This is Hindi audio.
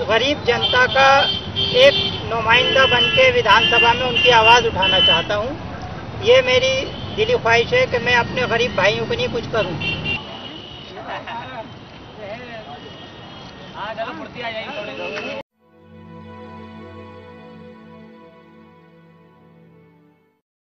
गरीब जनता का एक नुमाइंदा बन के विधानसभा में उनकी आवाज़ उठाना चाहता हूँ। ये मेरी दिली ख्वाहिश है कि मैं अपने गरीब भाइयों के लिए कुछ करूँ।